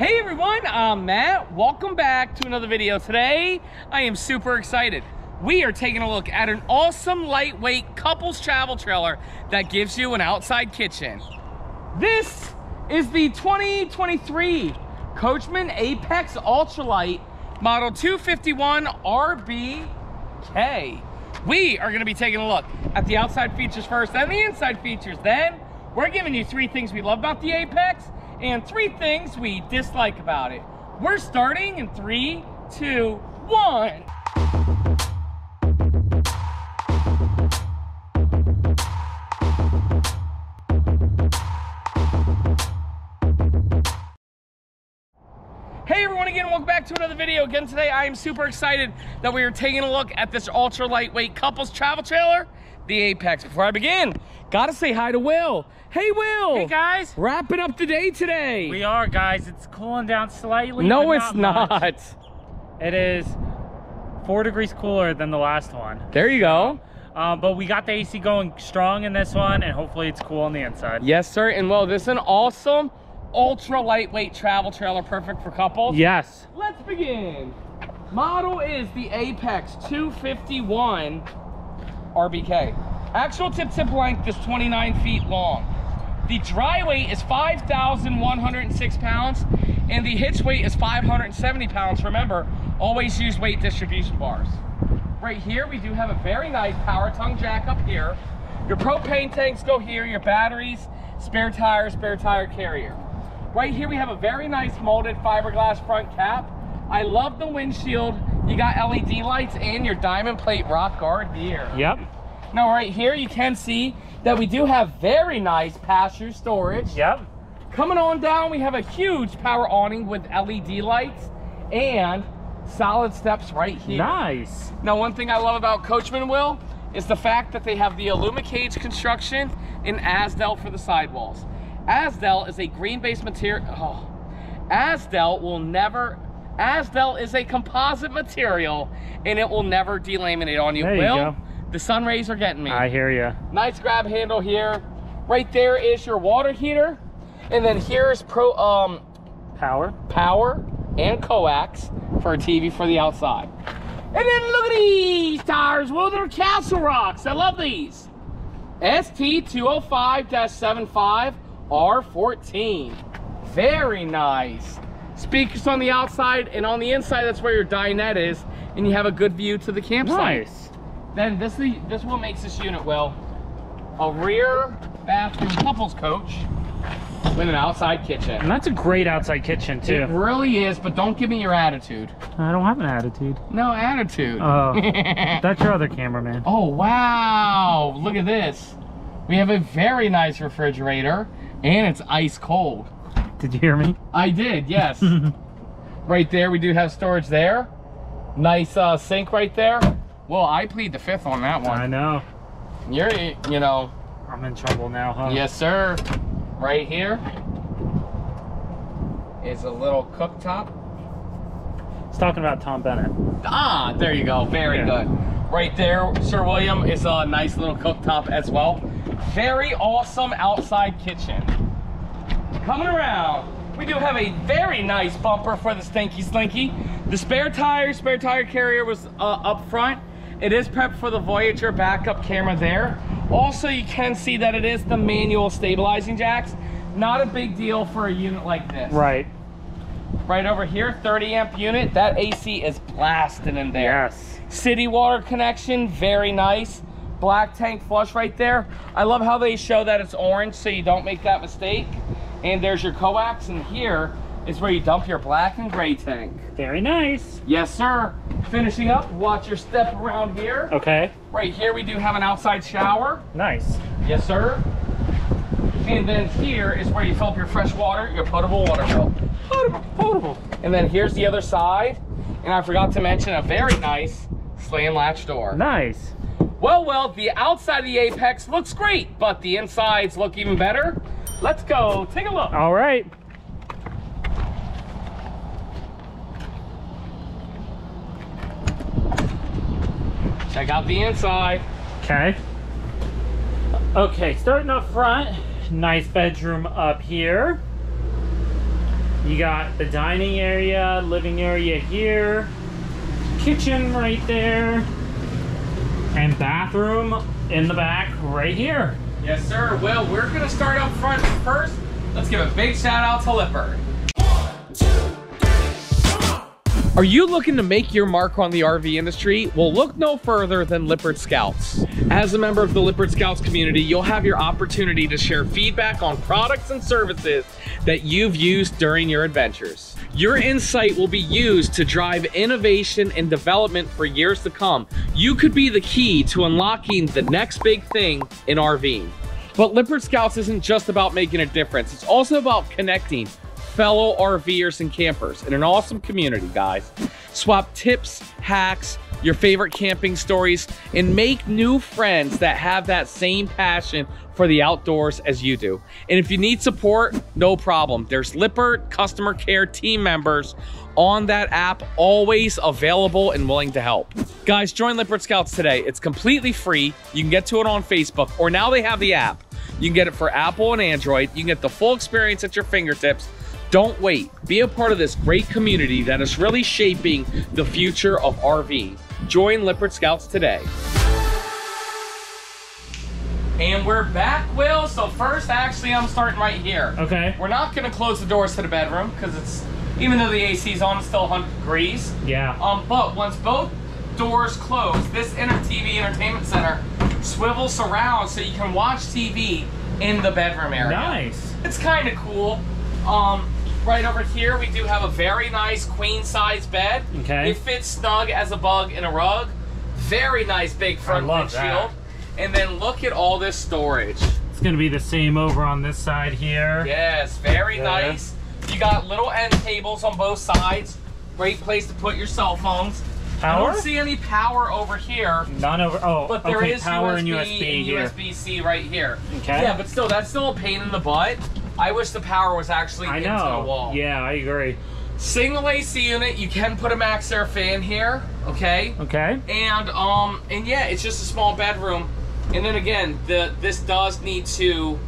Hey everyone, I'm Matt. Welcome back to another video. Today, I am super excited. We are taking a look at an awesome lightweight couples travel trailer that gives you an outside kitchen. This is the 2023 Coachmen Apex Ultralight Model 251 RBK. We are gonna be taking a look at the outside features first, then the inside features. Then we're giving you three things we love about the Apex and three things we dislike about it. We're starting in three, two, one. Hey everyone again, welcome back to another video. Again today, I am super excited that we are taking a look at this ultra lightweight couples travel trailer, the Apex. Before I begin, gotta say hi to Will. Hey Will! Hey guys! Wrapping up the day today. We are guys, it's cooling down slightly. No, it's not. It is four degrees cooler than the last one. There you go. Um, but we got the AC going strong in this one and hopefully it's cool on the inside. Yes, sir. And well, this is an awesome ultra lightweight travel trailer, perfect for couples. Yes. Let's begin. Model is the Apex 251 RBK. Actual tip tip length is 29 feet long. The dry weight is 5,106 pounds and the hitch weight is 570 pounds. Remember, always use weight distribution bars. Right here, we do have a very nice power tongue jack up here. Your propane tanks go here, your batteries, spare tire, spare tire carrier. Right here, we have a very nice molded fiberglass front cap. I love the windshield. You got LED lights and your diamond plate rock guard here. Yep. Now right here, you can see that we do have very nice pass-through storage. Yep. Coming on down, we have a huge power awning with LED lights and solid steps right here. Nice. Now, one thing I love about Coachmen Will is the fact that they have the Alumicage construction in Azdel for the sidewalls. Azdel is a green-based material. Oh. Azdel will never. Azdel is a composite material, and it will never delaminate on you. There you Will, go. The sun rays are getting me. I hear you. Nice grab handle here. Right there is your water heater, and then here's pro um Power. power and coax for a TV for the outside. And then look at these tires. Well, they're Castle Rocks. I love these. ST205-75 R14. Very nice. Speakers on the outside and on the inside, that's where your dinette is, and you have a good view to the campsite. Nice. Then this the this what makes this unit well. A rear bathroom couples coach with an outside kitchen. And that's a great outside kitchen too. It really is, but don't give me your attitude. I don't have an attitude. No attitude. Oh, that's your other cameraman. oh wow! Look at this. We have a very nice refrigerator, and it's ice cold. Did you hear me? I did, yes. right there, we do have storage there. Nice uh, sink right there. Well, I plead the fifth on that one. I know. You're, you know, I'm in trouble now, huh? Yes, sir. Right here is a little cooktop. It's talking about Tom Bennett. Ah, there you go. Very Yeah. good. Right there, Sir William, is a nice little cooktop as well. Very awesome outside kitchen. Coming around, we do have a very nice bumper for the Stinky Slinky. The spare tire, spare tire carrier was uh, up front. It is prepped for the Voyager backup camera there. Also, you can see that it is the manual stabilizing jacks. Not a big deal for a unit like this. Right. Right over here, 30 amp unit. That AC is blasting in there. Yes. City water connection, very nice. Black tank flush right there. I love how they show that it's orange so you don't make that mistake. And there's your coax, and here is where you dump your black and gray tank. Very nice. Yes, sir. Finishing up, watch your step around here. Okay. Right here, we do have an outside shower. Nice. Yes, sir. And then here is where you fill up your fresh water, your potable water bill. Potable, potable. And then here's the other side. And I forgot to mention a very nice slam latch door. Nice. Well, well, the outside of the Apex looks great, but the insides look even better. Let's go take a look. All right. Check out the inside. Okay. Okay, starting up front, nice bedroom up here. You got the dining area, living area here, kitchen right there, and bathroom in the back right here. Yes, sir. Well, we're gonna start up front first. Let's give a big shout out to Lippert. Are you looking to make your mark on the RV industry? Well, look no further than Lippert Scouts. As a member of the Lippert Scouts community, you'll have your opportunity to share feedback on products and services that you've used during your adventures. Your insight will be used to drive innovation and development for years to come. You could be the key to unlocking the next big thing in RVing. But Lippert Scouts isn't just about making a difference, it's also about connecting fellow RVers and campers in an awesome community, guys. Swap tips, hacks, your favorite camping stories, and make new friends that have that same passion for the outdoors as you do. And if you need support, no problem. There's Lippert customer care team members on that app, always available and willing to help. Guys, join Lippert Scouts today. It's completely free. You can get to it on Facebook, or now they have the app. You can get it for Apple and Android. You can get the full experience at your fingertips. Don't wait. Be a part of this great community that is really shaping the future of RV. Join Lippert Scouts today. And we're back, Will. So first, actually, I'm starting right here. Okay. We're not gonna close the doors to the bedroom because it's, even though the AC is on, it's still 100 degrees. Yeah. Um, but once both doors close, this inner TV entertainment center swivels around so you can watch TV in the bedroom area. Nice. It's kind of cool. Um, right over here, we do have a very nice queen size bed. Okay. It fits snug as a bug in a rug. Very nice big front love that. windshield. And then look at all this storage. It's gonna be the same over on this side here. Yes, very Yeah. nice. You got little end tables on both sides. Great place to put your cell phones. Power? I don't see any power over here. None over. Oh, But there is okay. Power USB and USB and here. USB-C right here. Okay. Yeah, but still, that's still a pain in the butt. I wish the power was actually I into know. the wall. Yeah, I agree. Single AC unit. You can put a max air fan here. Okay. Okay. And um and yeah, it's just a small bedroom. And then again, the this does need to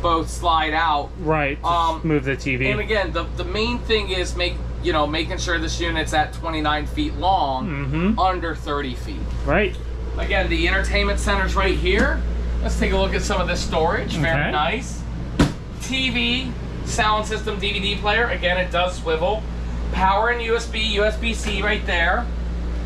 both slide out. Right. Um, move the TV. And again, the the main thing is make you know making sure this unit's at 29 feet long, mm-hmm. under 30 feet. Right. Again, the entertainment center's right here. Let's take a look at some of this storage. Very nice. TV, sound system, DVD player. Again, it does swivel. Power and USB, USB-C right there.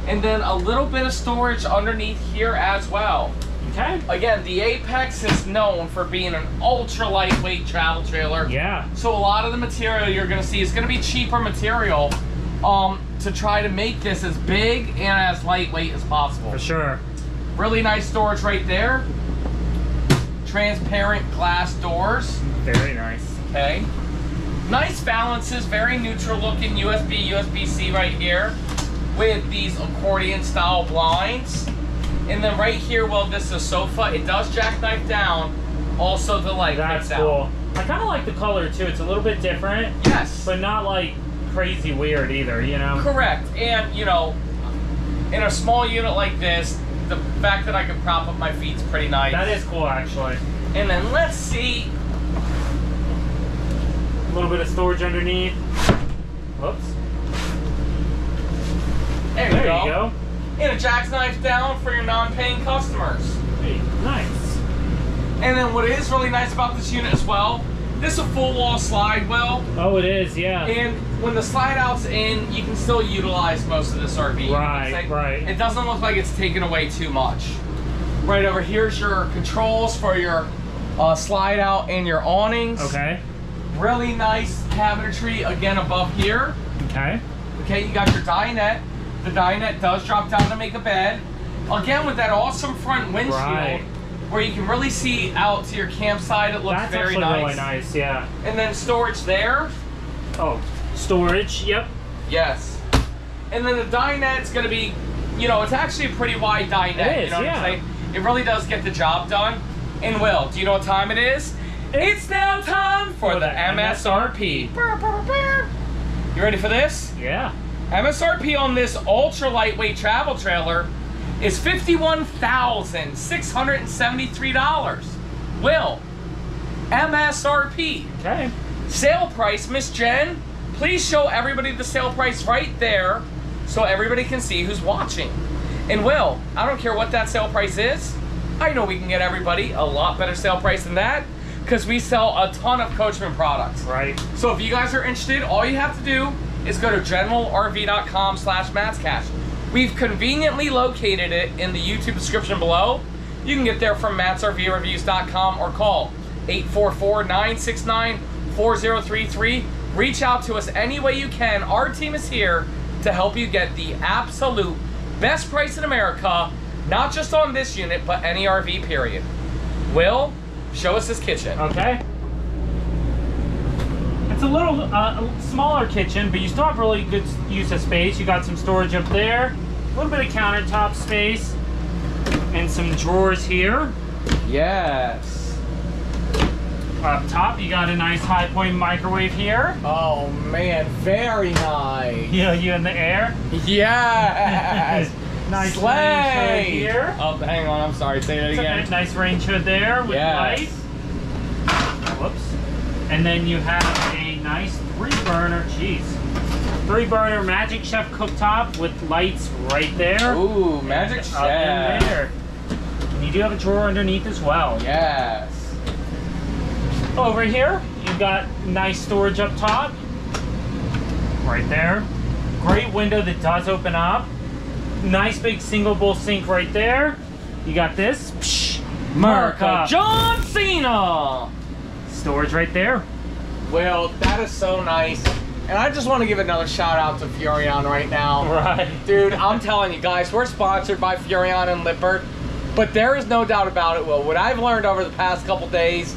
And then a little bit of storage underneath here as well. Okay. Again, the Apex is known for being an ultra lightweight travel trailer. Yeah. So a lot of the material you're gonna see is gonna be cheaper material um, to try to make this as big and as lightweight as possible. For sure. Really nice storage right there. Transparent glass doors. Very nice. Okay. Nice balances, very neutral looking USB, USB-C right here with these accordion style blinds. And then right here, well, this is a sofa. It does jackknife down. Also, the light That's cool. out. I kind of like the color too. It's a little bit different, Yes. but not like crazy weird either. You know. Correct. And, you know, in a small unit like this, the fact that I can prop up my feet's pretty nice. That is cool actually. And then let's see. Little bit of storage underneath. Whoops. There, There you, go. you go. And a jackknife down for your non-paying customers. Hey, nice. And then what is really nice about this unit as well, this is a full wall slide well. Oh, it is. Yeah. And when the slide out's in, you can still utilize most of this RV. Right, like- right. It doesn't look like it's taken away too much. Right over here's your controls for your uh, slide out and your awnings. Okay. Really nice cabinetry again above here. Okay. Okay, you got your dinette. The dinette does drop down to make a bed. Again, with that awesome front windshield, Right. where you can really see out to your campsite. It looks That's very nice. really nice. Yeah. And then storage there. Oh, storage. Yep. Yes. And then the dinette's gonna be, you know, it's actually a pretty wide dinette. It is, you know what yeah. It really does get the job done. And Will, do you know what time it is? It's now time for, For the the MSRP. You ready for this? Yeah. MSRP on this ultra lightweight travel trailer is $51,673. Will, MSRP. Okay. Sale price, Miss Jen, please show everybody the sale price right there so everybody can see who's watching. And Will, I don't care what that sale price is. I know we can get everybody a lot better sale price than that because we sell a ton of Coachmen products. Right. So if you guys are interested, all you have to do is go to generalrv.com slash matscash. We've conveniently located it in the YouTube description below. You can get there from matsrvreviews.com or call 844-969-4033. Reach out to us any way you can. Our team is here to help you get the absolute best price in America, not just on this unit, but any RV period. Will, show us this kitchen. Okay. It's a little uh, a smaller kitchen, but you still have really good use of space. You got some storage up there, a little bit of countertop space, and some drawers here. Yes. Up top, you got a nice high point microwave here. Oh man, very nice. Yeah, you in the air. Yes. Nice Slay. range hood here. Oh, hang on. I'm sorry. Say that again. nice range hood there with Yes. lights. Whoops. And then you have a nice three burner, jeez, three burner Magic Chef cooktop with lights right there. Ooh, magic And up chef. there. And you do have a drawer underneath as well. Yes. Over here, you've got nice storage up top. Right there. Great window that does open up. Nice big single bowl sink right there. You got this. Psh, America. John Cena. Storage right there. Well, that is so nice. And I just want to give another shout out to Furrion right now. Right. Dude, I'm telling you guys, we're sponsored by Furrion and Lippert, but there is no doubt about it, Will. What I've learned over the past couple days,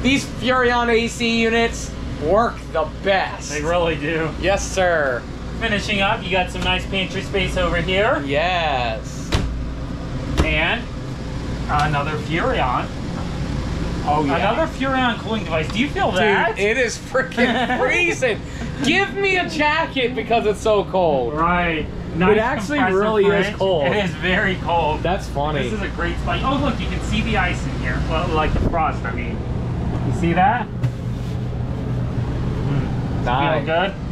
these Furrion AC units work the best. They really do. Yes, sir. Finishing up, you got some nice pantry space over here. Yes. And another Furrion. Oh, yeah. Another Furrion cooling device. Do you feel that? Dude, it is freaking freezing. Give me a jacket because it's so cold. Right. Nice actually compressor really is cold. It is very cold. That's funny. This is a great spot. Oh, look, you can see the ice in here. Well, like the frost, I mean. You see that? Hmm. Feel nice. good?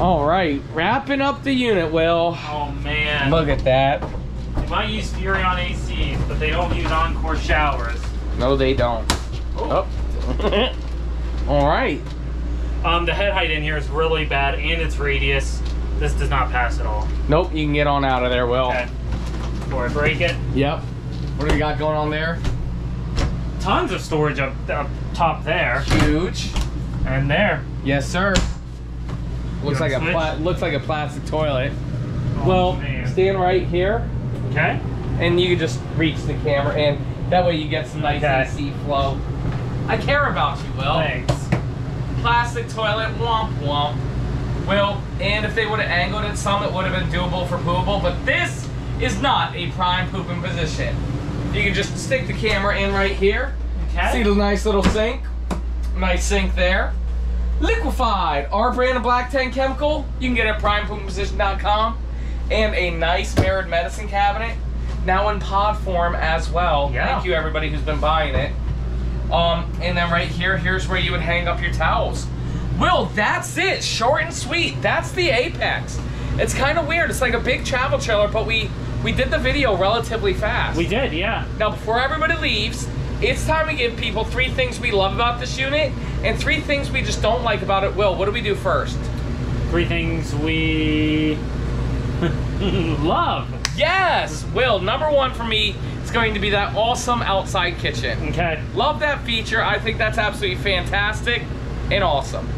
All right, wrapping up the unit, Will. Oh, man. Look at that. They might use Furrion ACs, but they don't use Encore showers. No, they don't. Oh. Oh. All right. Um, the head height in here is really bad, and its radius. This does not pass at all. Nope, you can get on out of there, Will. Okay. Before I break it. Yep. What do we got going on there? Tons of storage up, up top there. Huge. And there. Yes, sir. Looks like a pla- looks like a plastic toilet. Oh, well, man. stand right here, Okay. and you can just reach the camera, and that way you get some nice Okay. AC flow. I care about you, Will. Thanks. Plastic toilet, womp womp. Will, and if they would have angled it some, it would have been doable for poopable, but this is not a prime pooping position. You can just stick the camera in right here. Okay. See the nice little sink? Nice sink there. Liquified, our brand of black tank chemical. You can get it at primepoopingposition.com. And a nice mirrored medicine cabinet. Now in pod form as well. Yeah. Thank you everybody who's been buying it. Um, and then right here, here's where you would hang up your towels. Will, that's it. Short and sweet. That's the Apex. It's kind of weird. It's like a big travel trailer, but we we did the video relatively fast. We did, yeah. Now, before everybody leaves, it's time to give people three things we love about this unit and three things we just don't like about it. Will, what do we do first? Three things we love. Yes, Will. Number one for me is going to be that awesome outside kitchen. Okay. Love that feature. I think that's absolutely fantastic and awesome.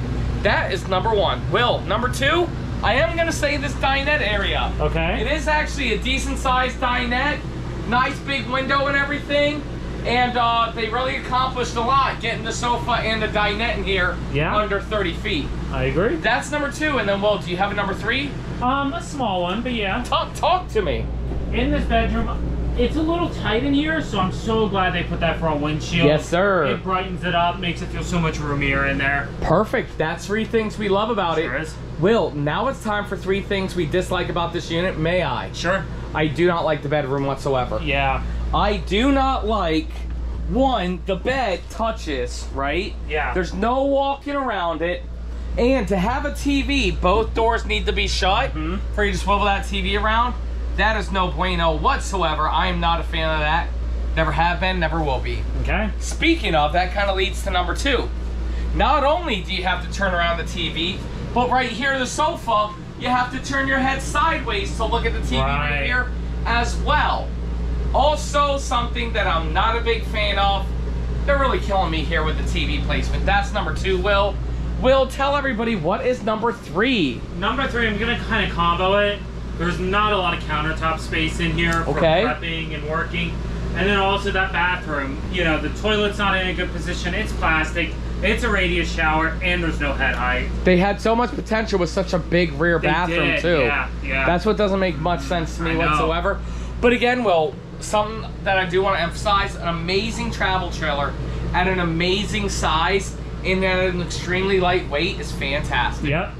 That is number one. Will, number two, I am going to say this dinette area. Okay. It is actually a decent sized dinette, nice big window and everything. And uh, they really accomplished a lot getting the sofa and the dinette in here Yeah. under 30 feet. I agree. That's number two. And then, well, do you have a number three? Um, a small one, but yeah. Talk, talk to me. In this bedroom, it's a little tight in here, so I'm so glad they put that front windshield. Yes, sir. It brightens it up, makes it feel so much roomier in there. Perfect. That's three things we love about Sure it. is. Will, now it's time for three things we dislike about this unit. May I? Sure. I do not like the bedroom whatsoever. Yeah. I do not like one, the bed touches, right? Yeah. There's no walking around it. And to have a TV, both doors need to be shut Mhm. for you to swivel that TV around. That is no bueno whatsoever. I am not a fan of that. Never have been, never will be. Okay. Speaking of, that kind of leads to number two. Not only do you have to turn around the TV, but right here, the sofa, you have to turn your head sideways to look at the TV right, Right. here as well. Also, something that I'm not a big fan of. They're really killing me here with the TV placement. That's number two, Will. Will, tell everybody what is number three. Number three, I'm gonna kind of combo it. There's not a lot of countertop space in here for Okay. prepping and working. And then also that bathroom, you know, the toilet's not in a good position. It's plastic. It's a radius shower, and there's no head height. They had so much potential with such a big rear They bathroom did, too. yeah, yeah. That's what doesn't make much sense to me whatsoever. But again, Will, something that I do want to emphasize: an amazing travel trailer at an amazing size and at an extremely light weight is fantastic. Yep.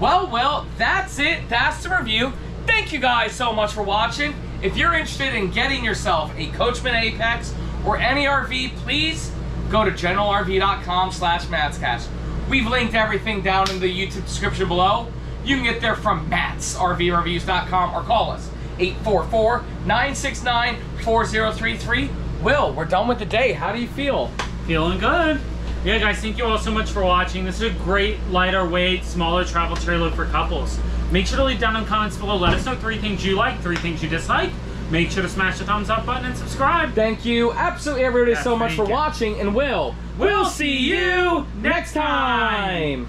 Well, well, that's it. That's the review. Thank you guys so much for watching. If you're interested in getting yourself a Coachmen Apex or any RV, please go to generalrv.com slash matscash. We've linked everything down in the YouTube description below. You can get there from matsrvreviews.com or call us 844-969-4033. Will, we're done with the day. How do you feel? Feeling good. Yeah, guys, thank you all so much for watching. This is a great lighter weight, smaller travel trailer for couples. Make sure to leave down in the comments below. Let us know three things you like, three things you dislike. Make sure to smash the thumbs up button and subscribe. Thank you absolutely everybody Yeah, so much for you. watching and Will, we'll see you next time.